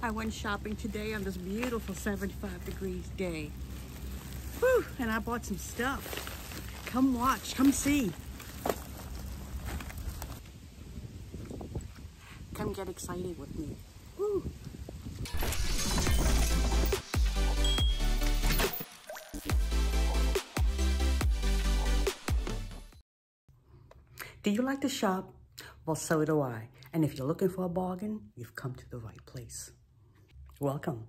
I went shopping today on this beautiful 75 degrees day. Whew, and I bought some stuff. Come watch, come see. Come get excited with me. Woo. Do you like to shop? Well, so do I. And if you're looking for a bargain, you've come to the right place. Welcome.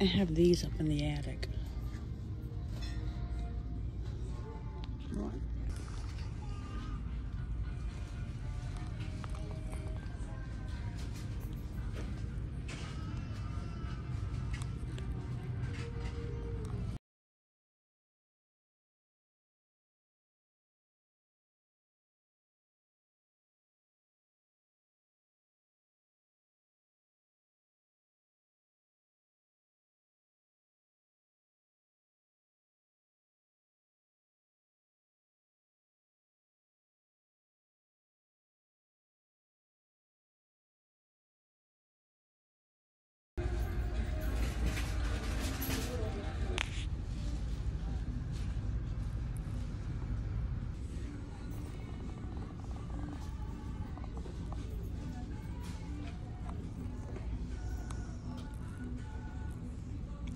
I have these up in the attic.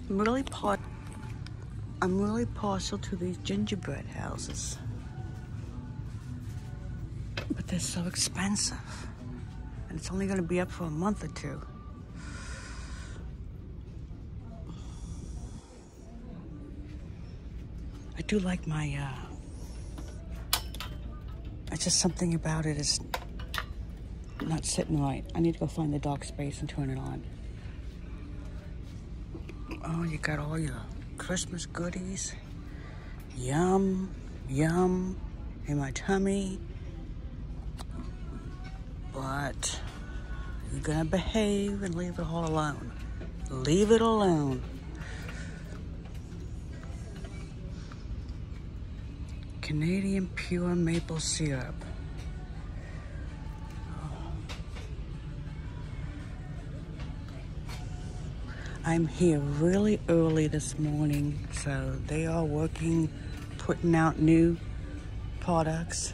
I'm really part. I'm really partial to these gingerbread houses, but they're so expensive, and it's only going to be up for a month or two. I do like my. Uh, it's just something about it is not sitting right. I need to go find the dark space and turn it on. Oh, you got all your Christmas goodies. Yum, yum in my tummy. But you're gonna behave and leave it all alone. Leave it alone. Canadian pure maple syrup. I'm here really early this morning, so they are working, putting out new products.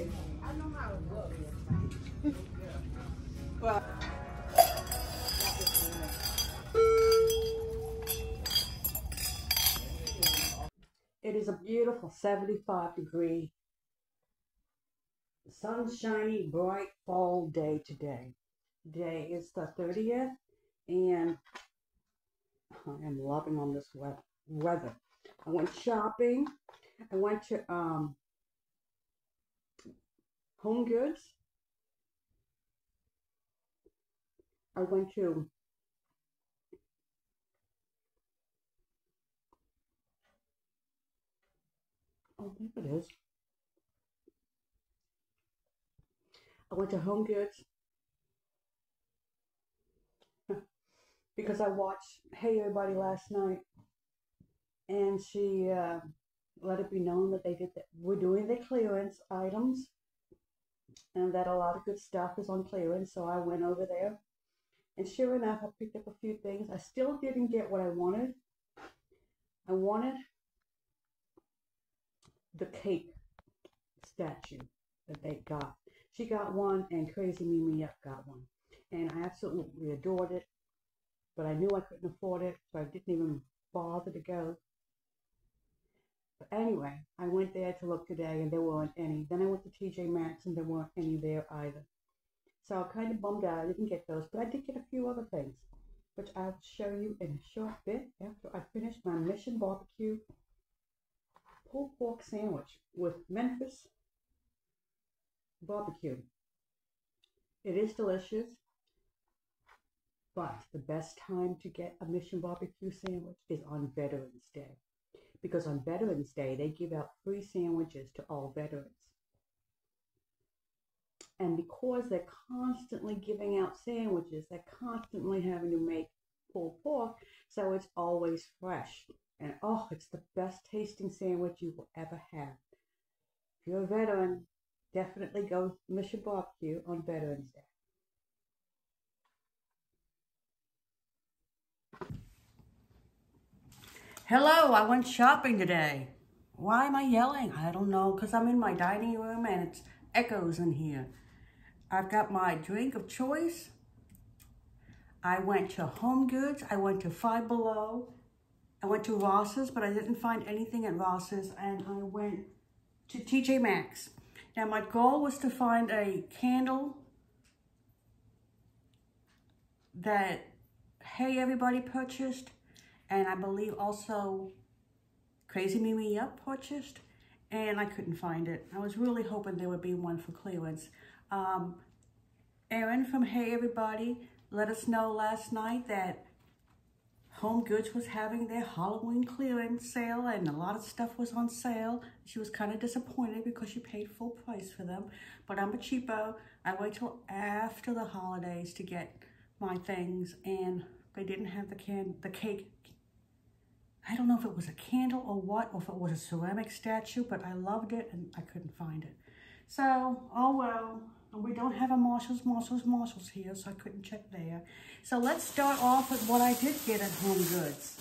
It is a beautiful 75 degree, sunshiny, bright fall day today. Today is the 30th, and I am loving on this weather. I went shopping. I went to um, Home Goods. I went to Oh, there it is. I went to Home Goods because I watched Hey Everybody last night, and she uh, let it be known that they did that. We're doing the clearance items, and that a lot of good stuff is on clearance. So I went over there, and sure enough, I picked up a few things. I still didn't get what I wanted. I wanted the cake statue that they got. She got one, and Crazy Mimi Up got one, and I absolutely adored it. But I knew I couldn't afford it, so I didn't even bother to go. But anyway, I went there to look today and there weren't any. Then I went to TJ Maxx and there weren't any there either. So I'm kind of bummed out I didn't get those, but I did get a few other things, which I'll show you in a short bit after I finish my Mission Barbecue pulled pork sandwich with Memphis barbecue. It is delicious, but the best time to get a Mission Barbecue sandwich is on Veterans Day. Because on Veterans Day, they give out free sandwiches to all veterans. And because they're constantly giving out sandwiches, they're constantly having to make pulled pork, so it's always fresh. And oh, it's the best tasting sandwich you will ever have. If you're a veteran, definitely go Mission Barbecue on Veterans Day. Hello, I went shopping today. Why am I yelling? I don't know, because I'm in my dining room and it's echoes in here. I've got my drink of choice. I went to Home Goods. I went to Five Below. I went to Ross's, but I didn't find anything at Ross's. And I went to TJ Maxx. Now, my goal was to find a candle that Hey Everybody purchased. And I believe also Crazy Mimi Up purchased. And I couldn't find it. I was really hoping there would be one for clearance. Um, Erin from Hey Everybody let us know last night that Home Goods was having their Halloween clearance sale and a lot of stuff was on sale. She was kind of disappointed because she paid full price for them. But I'm a cheapo. I wait till after the holidays to get my things and they didn't have the can the cake. I don't know if it was a candle or what, or if it was a ceramic statue, but I loved it and I couldn't find it. So, oh well, we don't have a Marshalls, Marshalls, Marshalls here, so I couldn't check there. So let's start off with what I did get at Home Goods.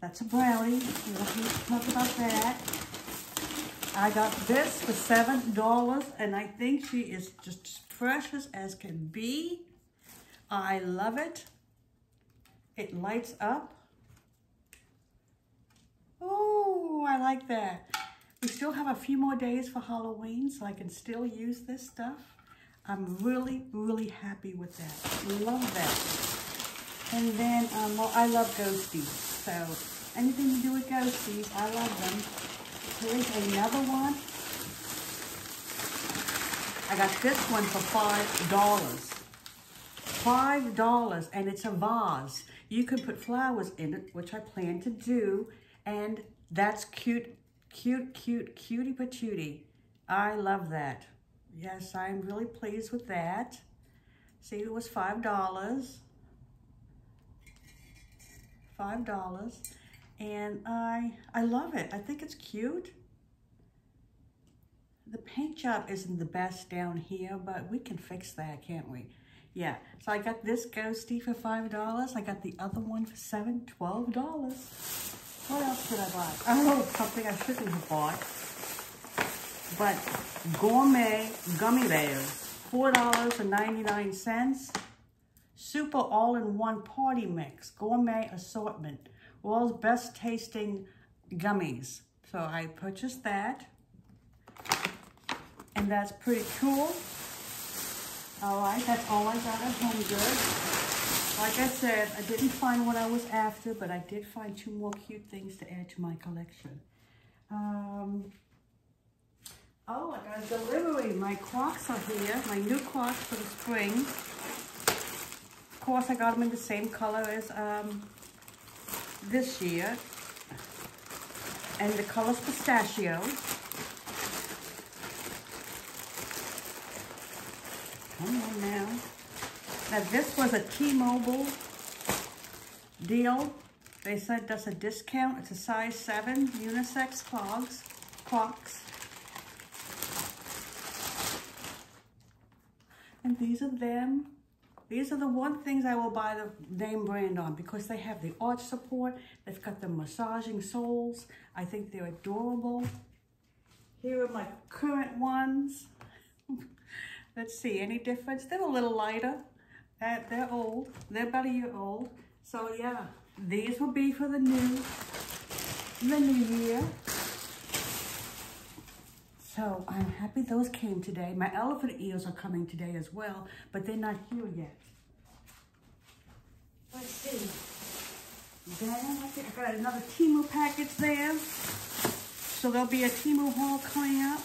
That's a brownie. We'll talk about that. I got this for $7, and I think she is just precious as can be. I love it. It lights up. Oh, I like that. We still have a few more days for Halloween, so I can still use this stuff. I'm really, really happy with that. Love that. And then, um, well, I love ghosties. So anything to do with ghosties, I love them. Here's another one. I got this one for $5. $5, and it's a vase. You can put flowers in it, which I plan to do, and that's cute Cute, cute, cutie patootie. I love that. Yes, I'm really pleased with that. See, it was $5. $5. And I, I love it. I think it's cute. The paint job isn't the best down here, but we can fix that, can't we? Yeah, so I got this ghosty for $5. I got the other one for seven, $12. What else did I buy? Oh, something I shouldn't have bought. But gourmet gummy bears, $4.99. Super all-in-one party mix, gourmet assortment. World's best tasting gummies. So I purchased that. And that's pretty cool. All right, that's all I got at Home Goods. Like I said, I didn't find what I was after, but I did find two more cute things to add to my collection. Um, oh, I got a delivery. My Crocs are here, my new Crocs for the spring. Of course, I got them in the same color as um, this year. And the color's pistachio. Come on now. Now this was a T-Mobile deal. They said that's a discount. It's a size 7 unisex clogs, Crocs. And these are them. These are the one things I will buy the name brand on because they have the arch support. They've got the massaging soles. I think they're adorable. Here are my current ones. Let's see, any difference? They're a little lighter. They're, they're old. They're about a year old. So yeah, these will be for the new, the new year. So I'm happy those came today. My elephant ears are coming today as well, but they're not here yet. Let's see. Then I got another Temu package there. So there'll be a Temu haul coming up.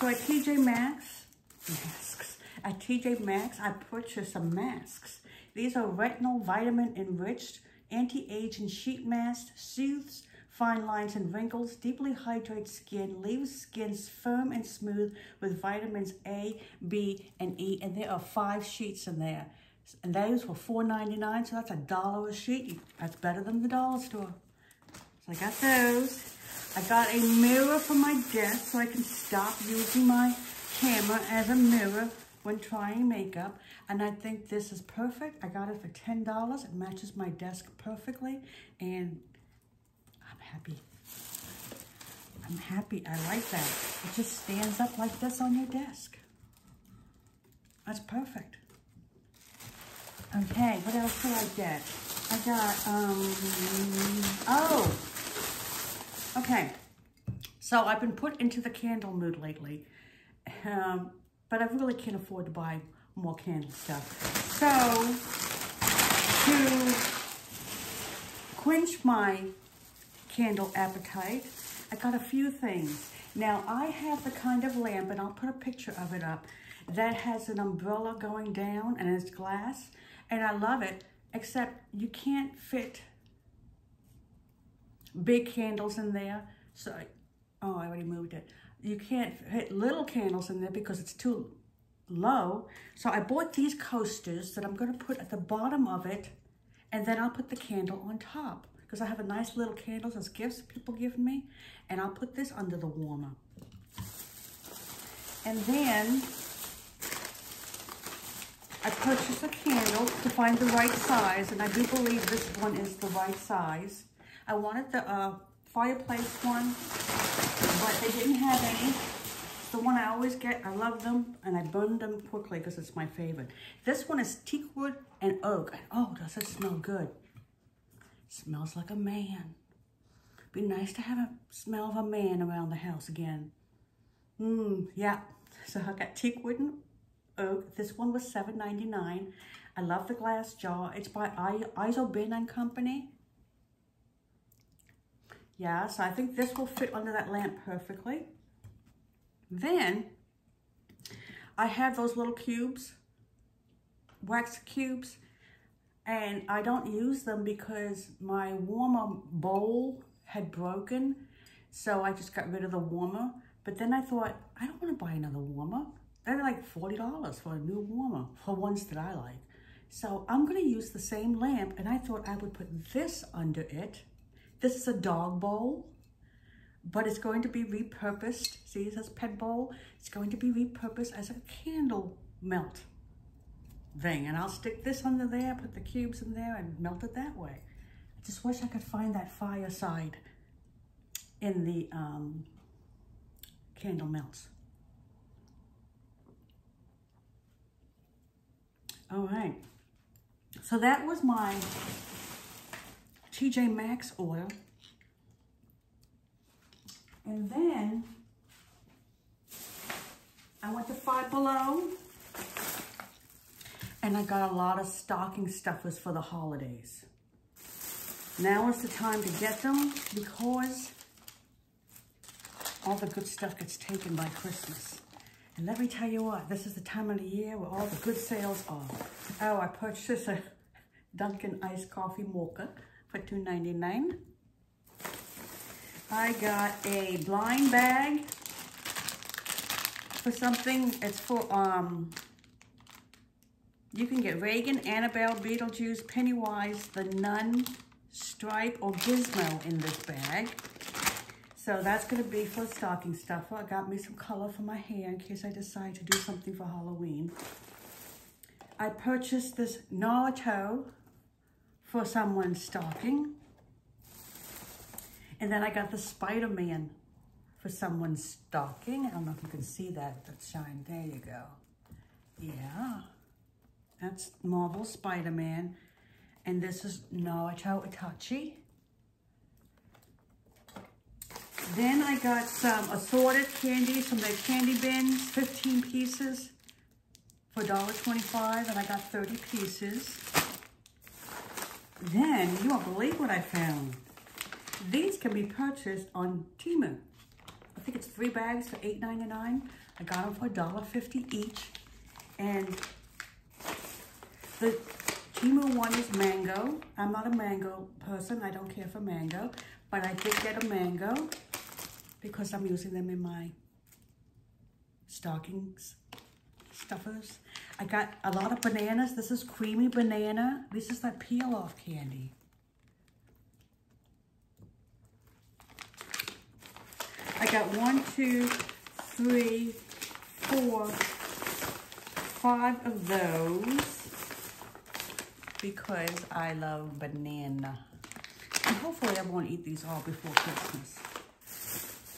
So at TJ Maxx, masks. At TJ Maxx, I purchased some masks. These are retinol vitamin enriched anti-aging sheet masks, soothes fine lines and wrinkles, deeply hydrates skin, leaves skin firm and smooth with vitamins A, B, and E. And there are five sheets in there. And those were $4.99, so that's a dollar a sheet. That's better than the dollar store. So I got those. I got a mirror for my desk so I can stop using my camera as a mirror when trying makeup. And I think this is perfect. I got it for $10. It matches my desk perfectly. And I'm happy. I'm happy. I like that. It just stands up like this on your desk. That's perfect. Okay, what else did I get? I got, um, oh, okay. So I've been put into the candle mood lately, um, but I really can't afford to buy more candle stuff. So, to quench my candle appetite, I got a few things. Now, I have the kind of lamp, and I'll put a picture of it up, that has an umbrella going down and it's glass and I love it, except you can't fit big candles in there. So, oh, I already moved it. You can't fit little candles in there because it's too low. So I bought these coasters that I'm going to put at the bottom of it, and then I'll put the candle on top because I have a nice little candles as gifts people give me, and I'll put this under the warmer. And then I purchased a candle to find the right size, and I do believe this one is the right size. I wanted the uh, fireplace one, but they didn't have any. The one I always get, I love them, and I burn them quickly because it's my favorite. This one is teak wood and oak. Oh, does it smell good? smells like a man. Be nice to have a smell of a man around the house again. Mmm, yeah. So I got teak wood and oak. This one was $7.99. I love the glass jar. It's by Isobin and Company. Yeah, so I think this will fit under that lamp perfectly. Then, I have those little cubes, wax cubes, and I don't use them because my warmer bowl had broken, so I just got rid of the warmer. But then I thought, I don't want to buy another warmer. They're like $40 for a new warmer, for ones that I like. So I'm gonna use the same lamp and I thought I would put this under it. This is a dog bowl, but it's going to be repurposed. See, it says pet bowl. It's going to be repurposed as a candle melt thing. And I'll stick this under there, put the cubes in there and melt it that way. I just wish I could find that fireside in the um, candle melts. All right. So that was my TJ Maxx oil. And then I went to Five Below and I got a lot of stocking stuffers for the holidays. Now is the time to get them because all the good stuff gets taken by Christmas. And let me tell you what, this is the time of the year where all the good sales are. Oh, I purchased a Dunkin' iced coffee mocha for $2.99. I got a blind bag for something. It's for, um, you can get Regan, Annabelle, Beetlejuice, Pennywise, the Nun, Stripe, or Gizmo in this bag. So that's going to be for stocking stuffer. I got me some color for my hair in case I decide to do something for Halloween. I purchased this Naruto for someone's stocking. And then I got the Spider-Man for someone's stocking. I don't know if you can see that, that shine. There you go. Yeah. That's Marvel Spider-Man. And this is Naruto Itachi. Then I got some assorted candies from the candy bins, 15 pieces for $1.25, and I got 30 pieces. Then, you won't believe what I found. These can be purchased on Temu. I think it's three bags for $8.99. I got them for $1.50 each. And the Temu one is mango. I'm not a mango person. I don't care for mango. But I did get a mango because I'm using them in my stockings, stuffers. I got a lot of bananas. This is creamy banana. This is that peel-off candy. I got one, two, three, four, five of those because I love banana. And hopefully I won't eat these all before Christmas.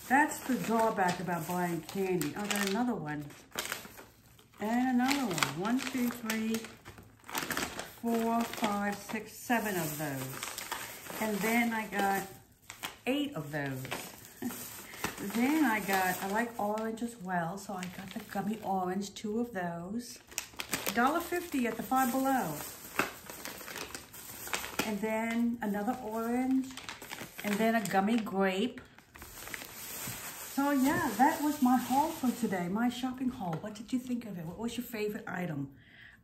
That's the drawback about buying candy. Oh, I got another one. And another one. One, two, three, four, five, six, seven of those. And then I got eight of those. then I got, I like orange as well, so I got the gummy orange, two of those. $1.50 at the Five Below. And then another orange, and then a gummy grape. So yeah, that was my haul for today, my shopping haul. What did you think of it? What was your favorite item?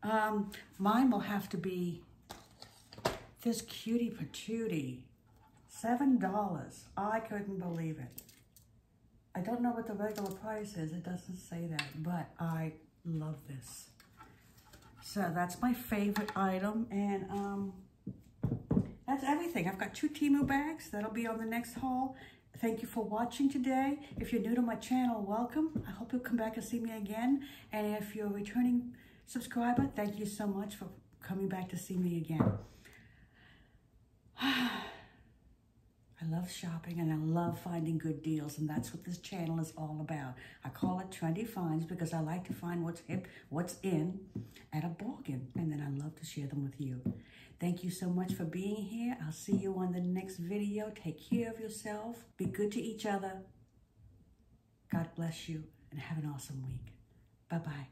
Um, mine will have to be this cutie patootie. Seven dollars. I couldn't believe it. I don't know what the regular price is. It doesn't say that, but I love this. So that's my favorite item. And um, that's everything. I've got two Temu bags. That'll be on the next haul. Thank you for watching today. If you're new to my channel, welcome. I hope you'll come back and see me again. And if you're a returning subscriber, thank you so much for coming back to see me again. I love shopping and I love finding good deals and that's what this channel is all about. I call it Trendy Finds because I like to find what's hip, what's in at a bargain and then I love to share them with you. Thank you so much for being here. I'll see you on the next video. Take care of yourself. Be good to each other. God bless you and have an awesome week. Bye-bye.